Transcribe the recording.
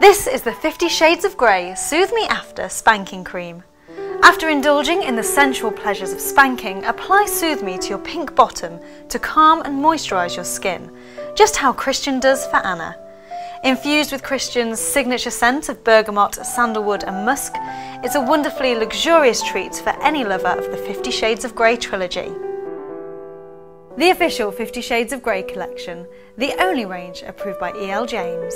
This is the Fifty Shades of Grey Soothe Me After Spanking Cream. After indulging in the sensual pleasures of spanking, apply Soothe Me to your pink bottom to calm and moisturise your skin, just how Christian does for Ana. Infused with Christian's signature scent of bergamot, sandalwood and musk, it's a wonderfully luxurious treat for any lover of the Fifty Shades of Grey trilogy. The official Fifty Shades of Grey collection, the only range approved by E.L. James.